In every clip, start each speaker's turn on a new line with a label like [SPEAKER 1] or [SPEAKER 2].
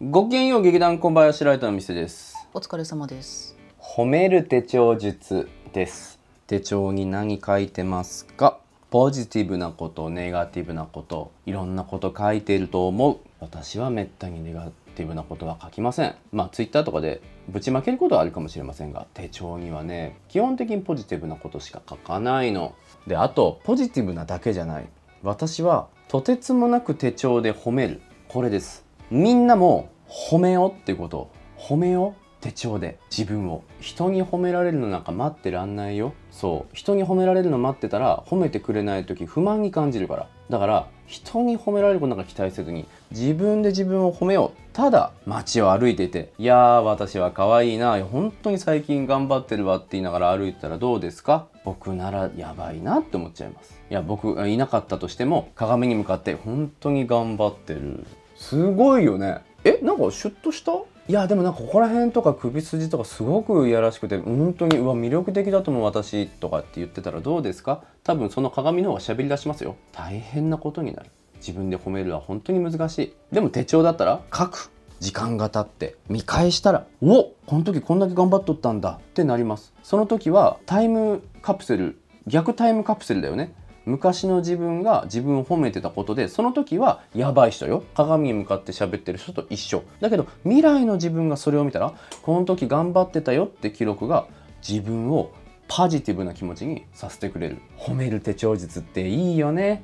[SPEAKER 1] ごきげんよう劇団小林ライトの店です。
[SPEAKER 2] お疲れ様です。
[SPEAKER 1] 褒める手帳術です。手帳に何書いてますか？ポジティブなことネガティブなこといろんなこと書いていると思う。私はめったにネガティブなことは書きません。まあツイッターとかでぶちまけることはあるかもしれませんが手帳にはね基本的にポジティブなことしか書かないの。であとポジティブなだけじゃない。私はとてつもなく手帳で褒める。これですみんなも褒めようってこと。褒めよう手帳で。自分を。人に褒められるのなんか待ってらんないよ。そう。人に褒められるの待ってたら褒めてくれない時不満に感じるから。だから人に褒められることなんか期待せずに自分で自分を褒めよう。ただ街を歩いていて「いやー私は可愛いな本当に最近頑張ってるわ」って言いながら歩いてたらどうですか？僕ならやばいなって思っちゃいます。いや僕いなかったとしても鏡に向かって本当に頑張ってる。すごいよね。えなんかシュッとした？いやでもなんかここら辺とか首筋とかすごくいやらしくて本当にうわ魅力的だと思う私とかって言ってたらどうですか？多分その鏡の方が喋り出しますよ。大変なことになる。自分で褒めるは本当に難しい。でも手帳だったら書く時間が経って見返したら「おこの時こんだけ頑張っとったんだ」ってなります。その時はタイムカプセル逆タイムカプセルだよね。昔の自分が自分を褒めてたことでその時はやばい人よ。鏡に向かって喋ってる人と一緒。だけど未来の自分がそれを見たらこの時頑張ってたよって記録が自分をポジティブな気持ちにさせてくれる。褒める手帳術っていいよね。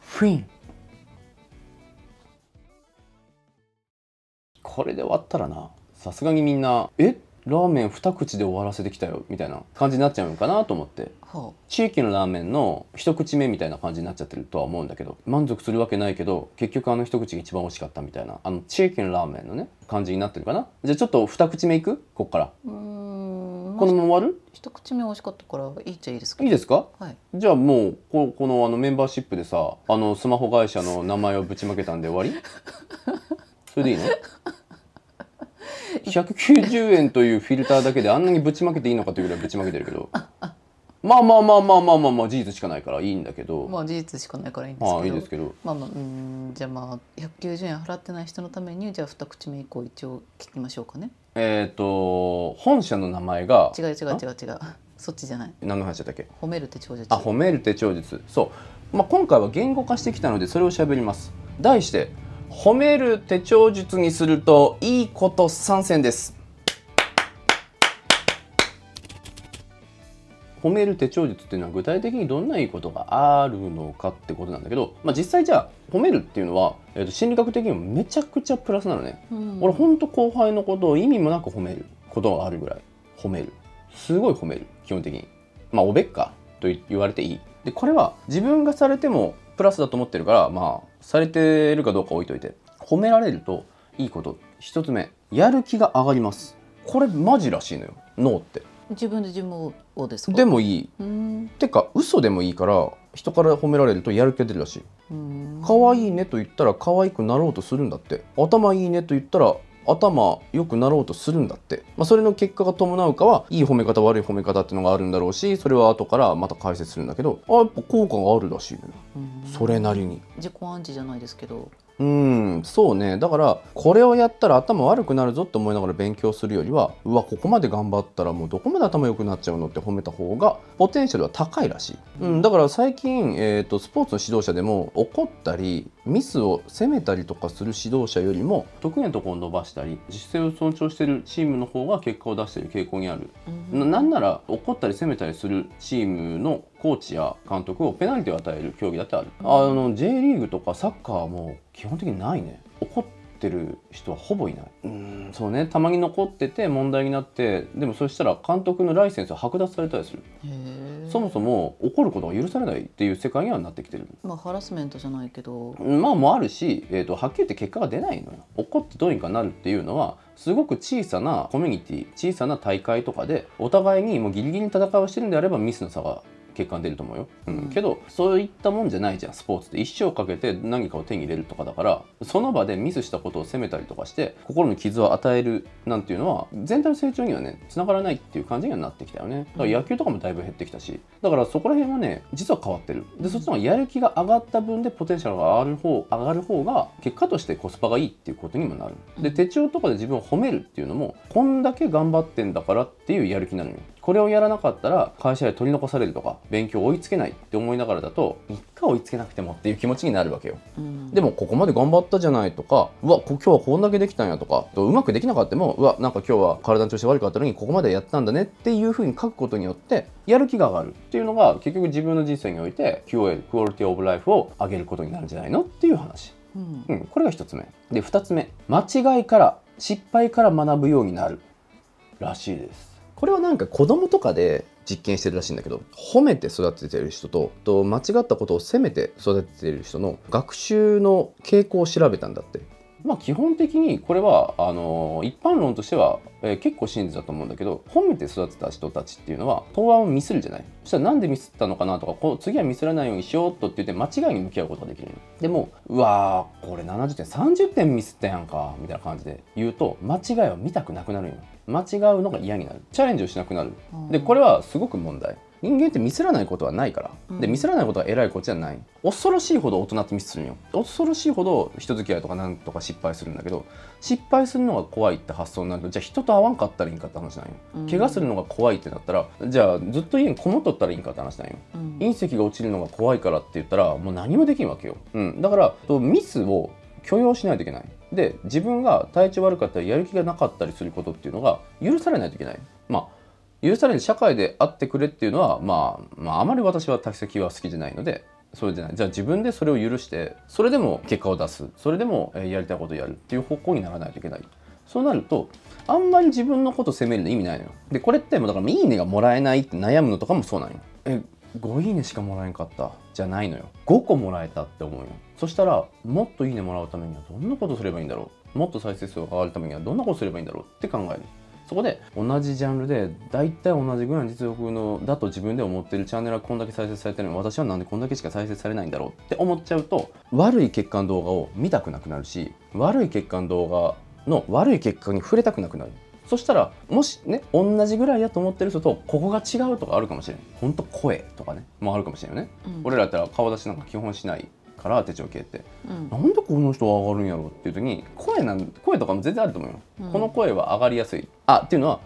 [SPEAKER 1] フィン。これで終わったらな。さすがにみんな「え？ラーメン二口で終わらせてきたよ」みたいな感じになっちゃうのかなと思って。
[SPEAKER 2] は
[SPEAKER 1] 地域のラーメンの一口目みたいな感じになっちゃってるとは思うんだけど満足するわけないけど結局あの一口が一番美味しかったみたいなあの地域のラーメンのね感じになってるかな？じゃあちょっと二口目いく？こっから。このまま終わる？
[SPEAKER 2] 一口目美味しかったからいいっちゃいいですか。
[SPEAKER 1] いいですか？
[SPEAKER 2] はい。
[SPEAKER 1] じゃあもうここのあのメンバーシップでさあのスマホ会社の名前をぶちまけたんで終わり？それでいいの？190円というフィルターだけであんなにぶちまけていいのかというぐらいぶちまけてるけどまあまあまあまあまあまあまあ、まあ、事実しかないからいいんだけど
[SPEAKER 2] まあ事実しかないからいいんですけど。
[SPEAKER 1] まあいいですけど
[SPEAKER 2] まあまあうーんじゃあまあ190円払ってない人のためにじゃあ二口目以降一応聞きましょうかね。
[SPEAKER 1] えっ、と本社の名前が
[SPEAKER 2] 違う違う違う違う。そっちじゃない。
[SPEAKER 1] 何の話だっけ？
[SPEAKER 2] 褒める手帳術。
[SPEAKER 1] あ褒める手帳術そう、まあ、今回は言語化してきたのでそれを喋ります題して褒める手帳術にするといいこと参戦です。褒める手帳術っていうのは具体的にどんないいことがあるのかってことなんだけど、まあ、実際じゃあ褒めるっていうのは、えーと心理学的にもめちゃくちゃプラスなのね。
[SPEAKER 2] うん。
[SPEAKER 1] 俺ほんと後輩のことを意味もなく褒めることがあるぐらい。褒める。すごい褒める。基本的に。まあおべっかと言われていい。でこれは自分がされてもプラスだと思ってるからまあされてるかどうか置いといて褒められるといいこと一つ目やる気が上がりますこれマジらしいのよ脳って
[SPEAKER 2] 自分で自分をですか？
[SPEAKER 1] で。もいい。てか嘘でもいいから人から褒められるとやる気が出るらしい。可愛いねと言ったら可愛くなろうとするんだって頭いいねと言ったら頭良くなろうとするんだって、まあ、それの結果が伴うかはいい褒め方悪い褒め方っていうのがあるんだろうしそれは後からまた解説するんだけどあやっぱ効果があるらしいのよ。
[SPEAKER 2] うーん。
[SPEAKER 1] それなりに。
[SPEAKER 2] 自己暗示じゃないですけど。
[SPEAKER 1] うんそうね。だからこれをやったら頭悪くなるぞって思いながら勉強するよりはうわここまで頑張ったらもうどこまで頭良くなっちゃうのって褒めた方がポテンシャルは高いらしい、うん、だから最近、えー、とスポーツの指導者でも怒ったりミスを責めたりとかする指導者よりも得意なところを伸ばしたり自主性を尊重しているチームの方が結果を出している傾向にある。
[SPEAKER 2] うん。
[SPEAKER 1] ななんなら怒ったり責めたりするチームのコーチや監督をペナルティを与える競技だってある、あの J リーグとかサッカーはもう基本的にないね。怒ってる人はほぼいない。うん。そうね。たまに残ってて問題になってでもそしたら監督のライセンスを剥奪されたりする。そもそも怒ることが許されないっていう世界にはなってきてる。
[SPEAKER 2] まあハラスメントじゃないけど。
[SPEAKER 1] まあもあるし、えー、とはっきり言って結果が出ないのよ。怒ってどうにかなるっていうのはすごく小さなコミュニティ小さな大会とかでお互いにもうギリギリに戦いをしてるんであればミスの差が結果が出ると思うよ、うん。
[SPEAKER 2] うん。
[SPEAKER 1] けどそういったもんじゃないじゃん。スポーツって。一生かけて何かを手に入れるとかだからその場でミスしたことを責めたりとかして心に傷を与えるなんていうのは全体の成長にはねつながらないっていう感じにはなってきたよね。だから野球とかもだいぶ減ってきたし。だからそこら辺はね実は変わってる。でそっちの方がやる気が上がった分でポテンシャルが上がる方上がる方が結果としてコスパがいいっていうことにもなる。で手帳とかで自分を褒めるっていうのもこんだけ頑張ってんだからっていうやる気になるのよこれをやらなかったら会社で取り残されるとか勉強追いつけないって思いながらだと一回追いつけなくてもっていう気持ちになるわけよ。
[SPEAKER 2] うん。
[SPEAKER 1] でもここまで頑張ったじゃないとかうわこ今日はこんだけできたんやとかうまくできなかったもうわなんか今日は体の調子悪かったのにここまでやったんだねっていうふうに書くことによってやる気が上がるっていうのが結局自分の人生において QOL クオリティオブライフを上げることになるんじゃないのっていう話、
[SPEAKER 2] うん。
[SPEAKER 1] うん、これが一つ目。で二つ目。間違いから失敗から学ぶようになるらしいですこれはなんか子供とかで実験してるらしいんだけど褒めて育ててる人とと間違ったことを責めて育ててる人の学習の傾向を調べたんだって。まあ基本的にこれはあの一般論としては、えー結構真実だと思うんだけど褒めて育てた人たちっていうのは答案をミスるじゃない。そしたらなんでミスったのかなとかこう次はミスらないようにしようっとって言って間違いに向き合うことができるの。でもうわーこれ70点30点ミスったやんかみたいな感じで言うと間違いは見たくなくなるんよ。間違うのが嫌になる。チャレンジをしなくなる。でこれはすごく問題人間ってミスらないことはないから、で
[SPEAKER 2] うん。
[SPEAKER 1] ミスらないことは偉いことじゃない。恐ろしいほど大人ってミスするんよ。恐ろしいほど人付き合いとかなんとか失敗するんだけど失敗するのが怖いって発想になる。とじゃあ人と会わんかったらいいんかって話なんよ、
[SPEAKER 2] うん。
[SPEAKER 1] 怪我するのが怖いってなったらじゃあずっと家にこもっとったらいいんかって話なんよ。
[SPEAKER 2] うん。
[SPEAKER 1] 隕石が落ちるのが怖いからって言ったらもう何もできんわけよ、うん、だからとミスを許容しないといけない。で自分が体調悪かったりやる気がなかったりすることっていうのが許されないといけない。まあ許される社会であってくれっていうのは、まあ、まああまり私は多席は好きじゃないのでそれじゃない。じゃあ自分でそれを許してそれでも結果を出す。それでもやりたいことをやるっていう方向にならないといけない。そうなるとあんまり自分のこと責めるの意味ないのよ。でこれってもうだから「いいね」がもらえないって悩むのとかもそうなんよ。え5いいねしかもらえんかった？じゃないのよ。5個もらえたって思うよ。そしたらもっといいねもらうためにはどんなことすればいいんだろう？もっと再生数が上がるためにはどんなことすればいいんだろう？って考える。そこで同じジャンルで大体同じぐらいの実力のだと自分で思ってるチャンネルはこんだけ再生されてるのに私はなんでこんだけしか再生されないんだろうって思っちゃうと悪い結果の動画を見たくなくなるし悪い結果の動画の悪い結果に触れたくなくなる。そしたらもしね同じぐらいやと思ってる人とここが違うとかあるかもしれないほんと声とかねもあるかもしれないよね、
[SPEAKER 2] うん。
[SPEAKER 1] 俺らやったら顔出しなんか基本しないから手帳系って。
[SPEAKER 2] うん。
[SPEAKER 1] なんでこの人は上がるんやろっていう時に声なん声とかも全然あると思うよ、
[SPEAKER 2] うん。
[SPEAKER 1] この声は上がりやすい。あっていうのは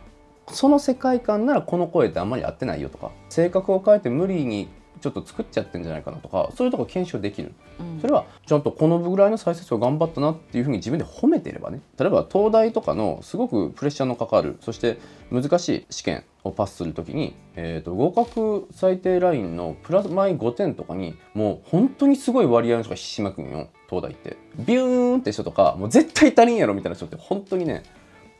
[SPEAKER 1] その世界観ならこの声ってあんまり合ってないよとか性格を変えて無理にちょっと作っちゃってんじゃないかなとかそういうとこ検証できる。
[SPEAKER 2] うん。
[SPEAKER 1] それはちゃんとこのぐらいの再生数を頑張ったなっていうふうに自分で褒めていればね。例えば東大とかのすごくプレッシャーのかかるそして難しい試験をパスするときに、えー、と合格最低ラインのプラマイ5点とかにもう本当にすごい割合の人がひしまくんよ東大って。ビューンって人とかもう絶対足りんやろみたいな人って本当にね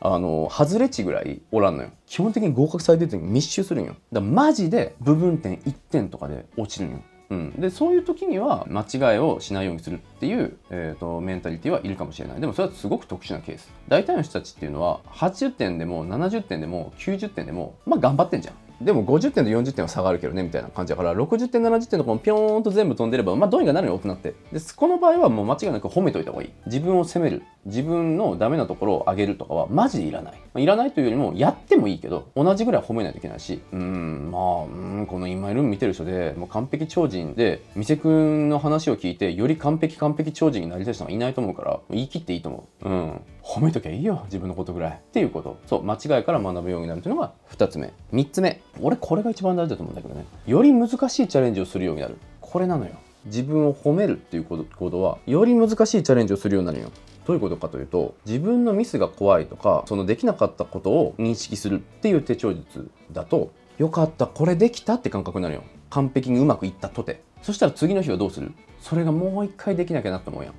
[SPEAKER 1] あの外れ値ぐらいおらんのよ。基本的に合格されてる時に密集するんよ。だからマジで部分点1点とかで落ちるんよ。うん、でそういう時には間違いをしないようにするっていう、えー、とメンタリティはいるかもしれない。でもそれはすごく特殊なケース。大体の人たちっていうのは80点でも70点でも90点でもまあ頑張ってんじゃん。でも50点と40点は差がるけどねみたいな感じだから60点70点とかもピョーンと全部飛んでればまあどうにかなるよ大人って。でこの場合はもう間違いなく褒めといた方がいい。自分を責める。自分のダメなところを上げるとかはマジでいらない、まあいらないというよりもやってもいいけど同じぐらい褒めないといけないし。うんまあうんこの今いる見てる人でもう完璧超人で店くんの話を聞いてより完璧完璧超人になりたい人がいないと思うから言い切っていいと思う。うん。褒めときゃいいよ自分のことぐらいっていうこと。そう間違いから学ぶようになるというのが2つ目。3つ目。俺これが一番大事だと思うんだけどね。より難しいチャレンジをするようになる。これなのよ。自分を褒めるっていうことはより難しいチャレンジをするようになるよ。どういうことかというと自分のミスが怖いとかそのできなかったことを認識するっていう手帳術だとよかったこれできたって感覚になるよ。完璧にうまくいったとて。そしたら次の日はどうする？それがもう一回できなきゃなって思うや
[SPEAKER 2] ん。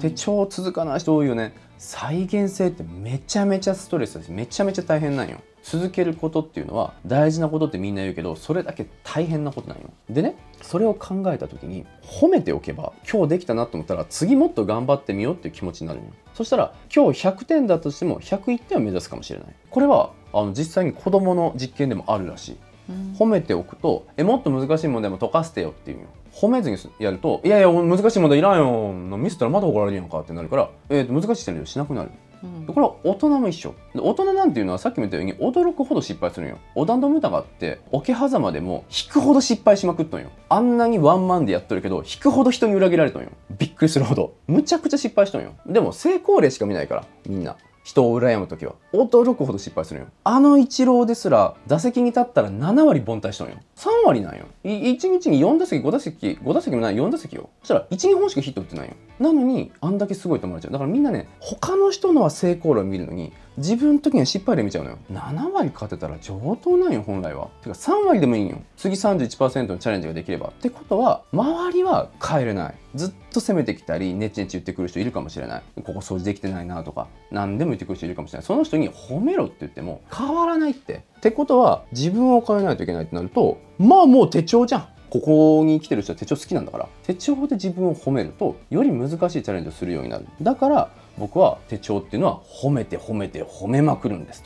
[SPEAKER 1] 手帳続かない人多いよね。再現性ってめちゃめちゃストレスだしめちゃめちゃ大変なんよ。続けることっていうのは大事なことってみんな言うけどそれだけ大変なことなんよ。でねそれを考えた時に褒めておけば今日できたなと思ったら次もっと頑張ってみようっていう気持ちになるのよ。そしたら今日100点だとしても101点を目指すかもしれない。これはあの実際に子供の実験でもあるらしい。
[SPEAKER 2] うん。
[SPEAKER 1] 褒めておくとえもっと難しい問題も解かせてよっていうよ褒めずにやるといやいや難しい問題いらんよミスったらまだ怒られるやんかってなるから、えーと難しいチャレンジをしなくなる。
[SPEAKER 2] うん。
[SPEAKER 1] でこれは大人も一緒。で大人なんていうのはさっきも言ったように驚くほど失敗するんよ。織田信長って桶狭間でも引くほど失敗しまくっとんよ。あんなにワンマンでやっとるけど引くほど人に裏切られとんよ。びっくりするほど。むちゃくちゃ失敗しとんよ。でも成功例しか見ないからみんな人を羨む時は。驚くほど失敗するよ。あのイチローですら打席に立ったら7割凡退しとんよ。3割なんよ。1日に4打席5打席5打席もない4打席よ。そしたら12本しかヒット打ってないよ。なのにあんだけすごいと思われちゃう。だからみんなね他の人のは成功例を見るのに自分の時には失敗例見ちゃうのよ。7割勝てたら上等なんよ本来は。てか3割でもいいんよ。次31%のチャレンジができれば。ってことは周りは変えれない。ずっと攻めてきたりネチネチ言ってくる人いるかもしれない。ここ掃除できてないなとか何でも言ってくる人いるかもしれない。その人に褒めろって言っても変わらないって。ってことは自分を変えないといけないってなるとまあもう手帳じゃん。ここに来てる人は手帳好きなんだから。手帳で自分を褒めるとより難しいチャレンジをするようになる。だから僕は手帳っていうのは褒めて褒めて褒めまくるんです。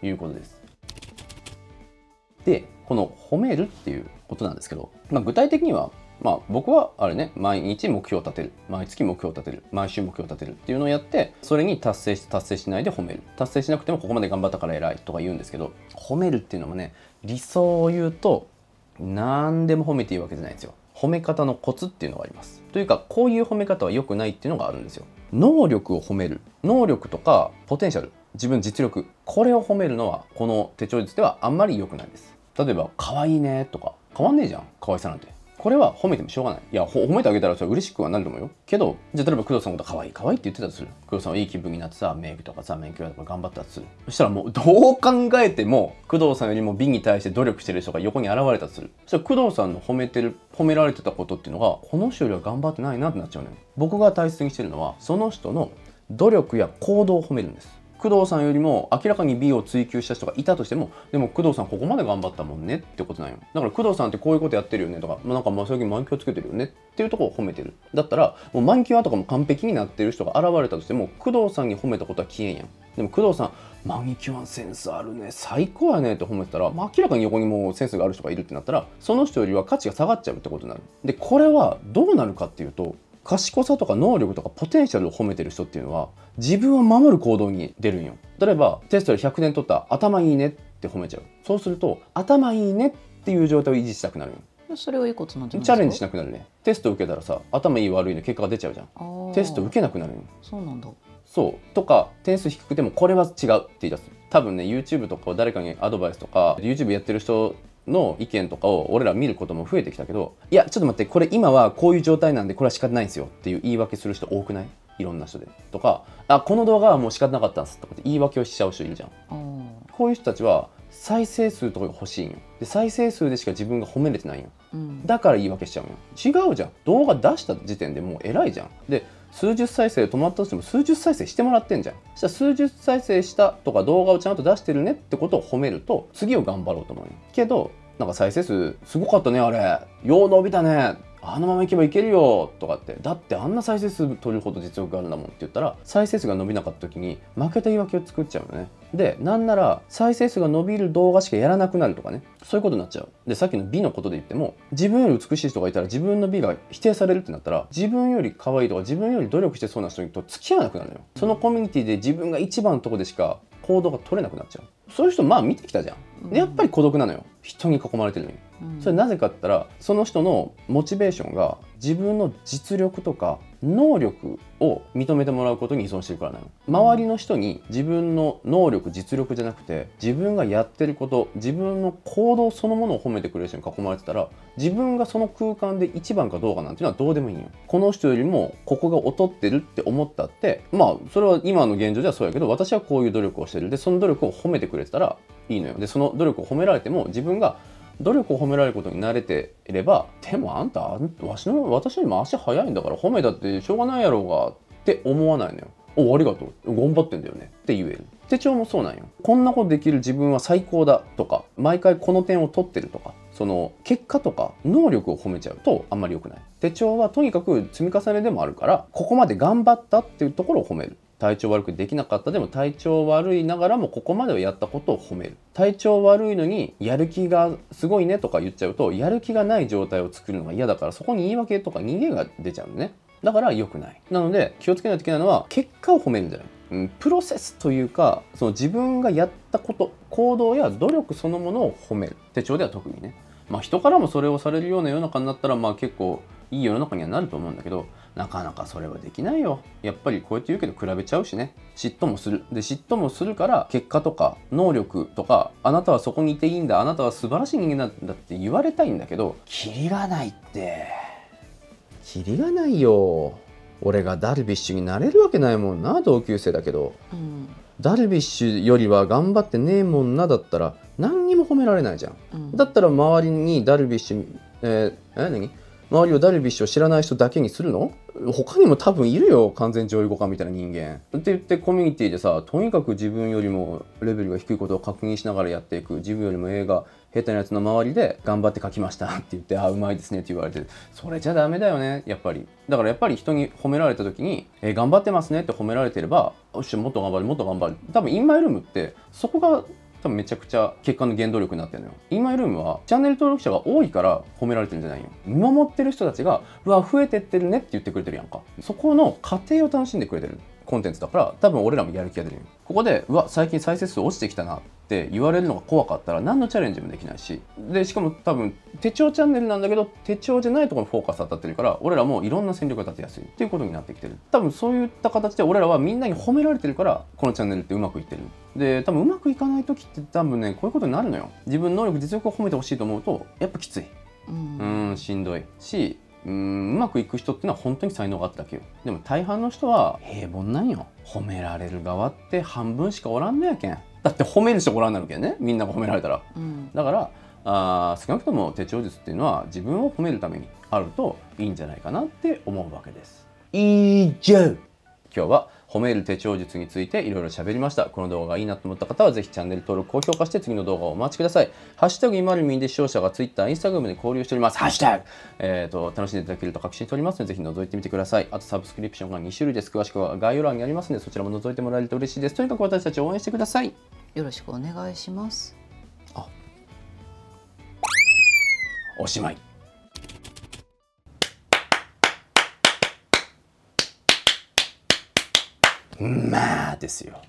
[SPEAKER 1] ということです。でこの褒めるっていうことなんですけど、まあ、具体的にはまあ僕はあれね毎日目標を立てる毎月目標を立てる毎週目標を立てるっていうのをやってそれに達成して達成しないで褒める。達成しなくてもここまで頑張ったから偉いとか言うんですけど褒めるっていうのもね理想を言うと何でも褒めていいわけじゃないんですよ。褒め方のコツっていうのがあります。というかこういう褒め方は良くないっていうのがあるんですよ。能力を褒める。能力とかポテンシャル。自分実力。これを褒めるのはこの手帳術ではあんまり良くないです。例えば可愛いねとか。変わんねえじゃん。可愛さなんて。これは褒めてもしょうがない。いや褒めてあげたらそれ嬉しくはなると思うよ。けどじゃあ例えば工藤さんのこと可愛い可愛いって言ってたとする。工藤さんはいい気分になってさメイクとかさ勉強とか頑張ったとする。そしたらもうどう考えても工藤さんよりも美に対して努力してる人が横に現れたとする。そしたら工藤さんの褒めてる褒められてたことっていうのがこの人よりは頑張ってないなってなっちゃうのよ。僕が大切にしてるのはその人の努力や行動を褒めるんです。工藤さんよりも明らかに美を追求した人がいたとしてもでも工藤さんここまで頑張ったもんねってことなんよ。だから工藤さんってこういうことやってるよねとか、まあ、なんかまあ最近満強つけてるよねっていうとこを褒めてるだったらもう満強とかも完璧になってる人が現れたとしても工藤さんに褒めたことは消えんやん。でも工藤さんマニキュアセンスあるね。最高やねって褒めてたら、まあ、明らかに横にもうセンスがある人がいるってなったらその人よりは価値が下がっちゃうってことになる。でこれはどうなるかっていうと賢さとか能力とかポテンシャルを褒めてる人っていうのは自分を守る行動に出るんよ。例えばテストで100点取った頭いいねって褒めちゃう。そうすると頭いいねっていう状態を維持したくなるんよ
[SPEAKER 2] それはいいことなんじゃない
[SPEAKER 1] チャレンジし
[SPEAKER 2] な
[SPEAKER 1] なくなるね。テスト受けたらさ頭いい悪いの結果が出ちゃうじゃん。テスト受
[SPEAKER 2] け
[SPEAKER 1] けなくなるんよ。
[SPEAKER 2] そうなんだ。
[SPEAKER 1] そう。とか点数低くてもこれは違うって言い出す。多分ね YouTube とかを誰かにアドバイスとか YouTube やってる人の意見とかを俺ら見ることも増えてきたけどいやちょっと待ってこれ今はこういう状態なんでこれは仕方ないんですよっていう言い訳する人多くない？いろんな人で。とかあこの動画はもう仕方なかったんですとかって言い訳をしちゃう人いるじゃん。こういう人たちは再生数とかが欲しいんよ。で再生数でしか自分が褒めれてないんよ。
[SPEAKER 2] うん。
[SPEAKER 1] だから言い訳しちゃうよ。違うじゃん。動画出した時点でもう偉いじゃん。で数十再生止まったとしても数十再生してもらってんじゃん。そしたら数十再生したとか動画をちゃんと出してるねってことを褒めると次を頑張ろうと思うけどなんか再生数すごかったねあれ。よう伸びたね。あのままいけばいけるよとかって。だってあんな再生数取るほど実力があるんだもんって言ったら再生数が伸びなかった時に負けた言い訳を作っちゃうよね。でなんなら再生数が伸びる動画しかやらなくなるとかね。そういうことになっちゃう。でさっきの美のことで言っても自分より美しい人がいたら自分の美が否定されるってなったら自分より可愛いとか自分より努力してそうな人と付き合わなくなるのよ。そのコミュニティで自分が一番のとこでしか行動が取れなくなっちゃう。そういう人まあ見てきたじゃん。でやっぱり孤独なのよ。人に囲まれてるのに。
[SPEAKER 2] うん
[SPEAKER 1] それなぜかって言ったらその人のモチベーションが自分の実力とか能力を認めてもらうことに依存してるからなの。周りの人に自分の能力実力じゃなくて自分がやってること自分の行動そのものを褒めてくれる人に囲まれてたら自分がその空間で一番かどうかなんていうのはどうでもいいよ。この人よりもここが劣ってるって思ったってまあそれは今の現状ではそうやけど私はこういう努力をしてる。でその努力を褒めてくれてたらいいのよ。でその努力を褒められても自分が努力を褒められることに慣れていればでもあんたわしの私よりも足早いんだから褒めたってしょうがないやろうがって思わないのよおありがとう。頑張ってんだよねって言える。手帳もそうなんよこんなことできる自分は最高だとか毎回この点を取ってるとかその結果とか能力を褒めちゃうとあんまり良くない。手帳はとにかく積み重ねでもあるからここまで頑張ったっていうところを褒める。体調悪くできなかった。でも体調悪いながらもここまではやったことを褒める。体調悪いのにやる気がすごいねとか言っちゃうとやる気がない状態を作るのが嫌だからそこに言い訳とか逃げが出ちゃうのね。だから良くない。なので気をつけないといけないのは結果を褒めるんじゃないプロセスというかその自分がやったこと行動や努力そのものを褒める。手帳では特にね。まあ人からもそれをされるような世の中になったらまあ結構いい世の中にはなると思うんだけどなかなかそれはできないよ。やっぱりこうやって言うけど比べちゃうしね。嫉妬もする。で嫉妬もするから結果とか能力とかあなたはそこにいていいんだあなたは素晴らしい人間なんだって言われたいんだけどキリがないって。キリがないよ。俺がダルビッシュになれるわけないもんな同級生だけど。
[SPEAKER 2] うん。
[SPEAKER 1] ダルビッシュよりは頑張ってねえもんなだったら何にも褒められないじゃん。
[SPEAKER 2] うん。
[SPEAKER 1] だったら周りにダルビッシュ、えー、え何？周りをダルビッシュを知らない人だけにするの？他にも多分いるよ完全上位互換みたいな人間。って言ってコミュニティでさとにかく自分よりもレベルが低いことを確認しながらやっていく。自分よりも映画下手なやつの周りで頑張って書きました。って言ってあうまいですねって言われて。それじゃダメだよねやっぱり。だからやっぱり人に褒められた時に、えー頑張ってますねって褒められてればよしもっと頑張るもっと頑張る。多分インマイルームってそこが多分めちゃくちゃ結果の原動力になってるのよ。今マイルームはチャンネル登録者が多いから褒められてるんじゃないよ。見守ってる人たちが、うわ、増えてってるねって言ってくれてるやんか。そこの過程を楽しんでくれてるコンテンツだから、多分俺らもやる気が出るよ。ここで、うわ、最近再生数落ちてきたなって言われるのが怖かったら何のチャレンジもできないし。で、しかも多分手帳チャンネルなんだけど、手帳じゃないところにフォーカス当たってるから、俺らもいろんな戦略が立てやすいっていうことになってきてる。多分そういった形で俺らはみんなに褒められてるから、このチャンネルってうまくいってる。で多分うまくいかない時って多分ねこういうことになるのよ自分の能力実力を褒めてほしいと思うとやっぱきつい
[SPEAKER 2] うん
[SPEAKER 1] うんしんどいしうんうまくいく人ってのは本当に才能があっただけよ。でも大半の人は平凡なんよ。褒められる側って半分しかおらんのやけん。だって褒める人おらんなるけんね。みんなが褒められたら。
[SPEAKER 2] うん。
[SPEAKER 1] だからあー少なくとも手帳術っていうのは自分を褒めるためにあるといいんじゃないかなって思うわけです。以上今日は褒める手帳術についていろいろ喋りました。この動画がいいなと思った方はぜひチャンネル登録、高評価して次の動画をお待ちください。ハッシュタグ今るみんで視聴者が Twitter、Instagram で交流しております。ハッシュタグえーと、楽しんでいただけると確信しておりますのでぜひ覗いてみてください。あとサブスクリプションが2種類です。詳しくは概要欄にありますのでそちらも覗いてもらえると嬉しいです。とにかく私たちを応援してください。
[SPEAKER 2] よろしくお願いします
[SPEAKER 1] おしまい。まあですよ。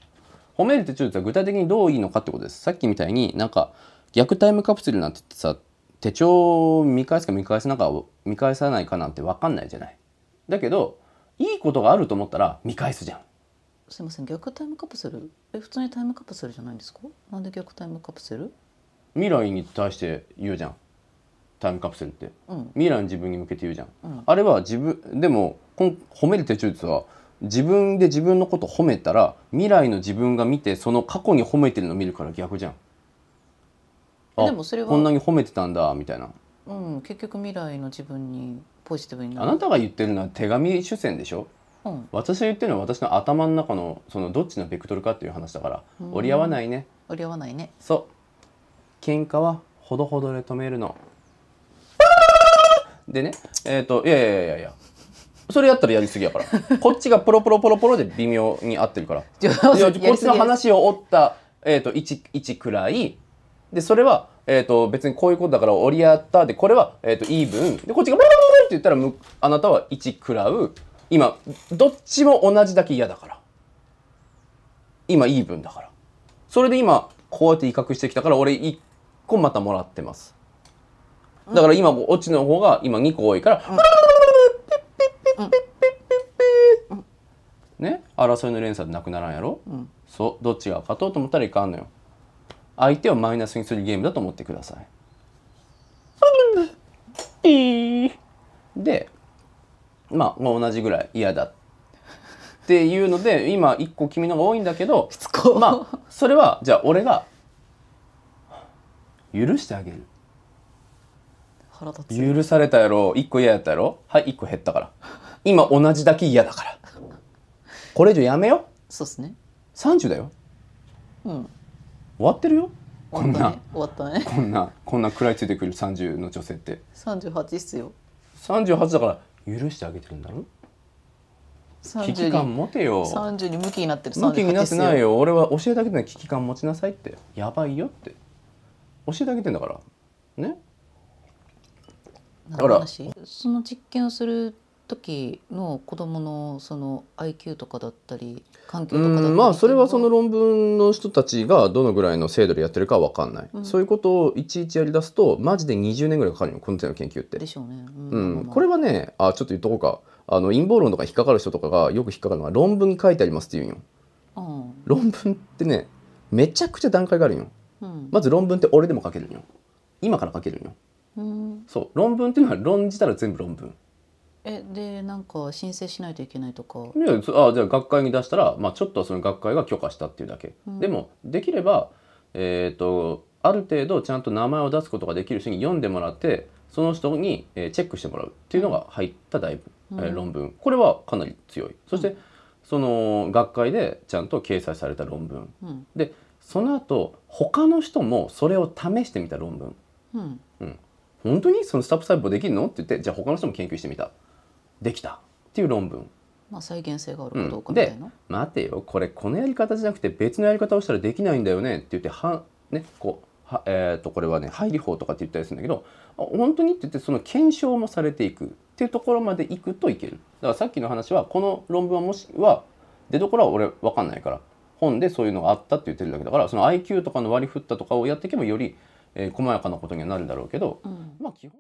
[SPEAKER 1] 褒める手帳術は具体的にどういいのかってことです。さっきみたいになんか逆タイムカプセルなんて言ってさ手帳を見返すか見返さないかを見返さないかなんて分かんないじゃない。だけどいいことがあると思ったら見返すじゃん。
[SPEAKER 2] すいません逆タイムカプセル？え普通にタイムカプセルじゃないんですか？なんで逆タイムカプセル？
[SPEAKER 1] 未来に対して言うじゃん。タイムカプセルって。
[SPEAKER 2] うん
[SPEAKER 1] 未来の自分に向けて言うじゃん、
[SPEAKER 2] うん
[SPEAKER 1] あれは自分でも褒める手帳術は自分で自分のこと褒めたら未来の自分が見てその過去に褒めてるの見るから逆じゃん。あ
[SPEAKER 2] でもそれは
[SPEAKER 1] こんなに褒めてたんだみたいな。
[SPEAKER 2] うん結局未来の自分にポジティブにな
[SPEAKER 1] あ
[SPEAKER 2] る
[SPEAKER 1] なたが言ってるのは手紙主戦でしょ？
[SPEAKER 2] うん。
[SPEAKER 1] 私が言ってるのは私の頭の中のそのどっちのベクトルかっていう話だから折り合わないね。
[SPEAKER 2] 折り合わないね。
[SPEAKER 1] そう。喧嘩はほどほどで止めるの。でねえっ、といやいやいやいやいやそれやったらやりすぎやから。こっちがポロポロポロポロで微妙に合ってるから。こっちの話を折った、えー、と 1, 1くらい。でそれは、えー、と別にこういうことだから折り合ったでこれは、えー、とイーブン。でこっちがブルブルって言ったらむあなたは1くらう。今どっちも同じだけ嫌だから。今イーブンだから。それで今こうやって威嚇してきたから俺1個またもらってます。だから今オチの方が今2個多いから、ね？争いの連鎖でなくならんやろ、
[SPEAKER 2] ん。
[SPEAKER 1] そう。どっちが勝とうと思ったらいかんのよ。相手をマイナスにするゲームだと思ってください。でまあ、まあ、同じぐらい嫌だ。っていうので今1個君のが多いんだけどまあそれはじゃあ俺が許してあげる。許されたやろ。1個嫌やったやろ。はい1個減ったから今同じだけ嫌だから。これ以上やめよ。
[SPEAKER 2] そうっすね。
[SPEAKER 1] 30だよ。
[SPEAKER 2] うん。
[SPEAKER 1] 終わってるよ。こんな、
[SPEAKER 2] 終わったね。
[SPEAKER 1] こんなこんな食らいついてくる30の女性って。
[SPEAKER 2] 38っすよ。
[SPEAKER 1] 38だから許してあげてるんだろ？危機感持てよ。
[SPEAKER 2] 30に向きになってる。
[SPEAKER 1] 向きになってない
[SPEAKER 2] よ。
[SPEAKER 1] よ。俺は教えてあげてない。危機感持ちなさいって。やばいよって。教えてあげてんだから。ね？
[SPEAKER 2] 何の話？その実験をする時の子供のその IQ とかだったり環境とかだったり
[SPEAKER 1] うんまあそれはその論文の人たちがどのぐらいの精度でやってるかは分かんない、
[SPEAKER 2] うん。
[SPEAKER 1] そういうことをいちいちやりだすとマジで20年ぐらいかかるよこの手の研究って。
[SPEAKER 2] でしょうね、
[SPEAKER 1] うん、これはねあちょっと言っとこうかあの陰謀論とか引っかかる人とかがよく引っかかるのは論文に書いてありますって言うんよ。
[SPEAKER 2] うん
[SPEAKER 1] 論文ってねめちゃくちゃ段階があるんよ。
[SPEAKER 2] うん。
[SPEAKER 1] まず論文って俺でも書けるんよ。今から書けるんよ。
[SPEAKER 2] うん。
[SPEAKER 1] そう。論文っていうのは論じたら全部論文
[SPEAKER 2] えでなんか申請しないといけないとか？
[SPEAKER 1] いやそあじゃあ学会に出したら、まあ、ちょっとはその学会が許可したっていうだけ、
[SPEAKER 2] うん。
[SPEAKER 1] でもできればえっ、とある程度ちゃんと名前を出すことができる人に読んでもらってその人に、えーチェックしてもらうっていうのが入っただいぶ、
[SPEAKER 2] うん。
[SPEAKER 1] えー論文。これはかなり強い。そして、
[SPEAKER 2] うん。
[SPEAKER 1] その学会でちゃんと掲載された論文。
[SPEAKER 2] うん。
[SPEAKER 1] でその後他の人もそれを試してみた論文。
[SPEAKER 2] うん。
[SPEAKER 1] 本当にそのスタップ細胞できるの？って言ってじゃあ他の人も研究してみたできたっていう論文。
[SPEAKER 2] まあ再現性があるかどうか
[SPEAKER 1] うん
[SPEAKER 2] みたいな、
[SPEAKER 1] 待てよ。これこのやり方じゃなくて別のやり方をしたらできないんだよねって言ってはねこうはえー、とこれはね配理法とかって言ったりするんだけどあ本当にって言ってその検証もされていくっていうところまでいくといける。だからさっきの話はこの論文はもしは出どころは俺分かんないから本でそういうのがあったって言ってるだけだからその IQ とかの割り振ったとかをやっていけばより、えー細やかなことにはなるだろうけど
[SPEAKER 2] うん。
[SPEAKER 1] まあ基本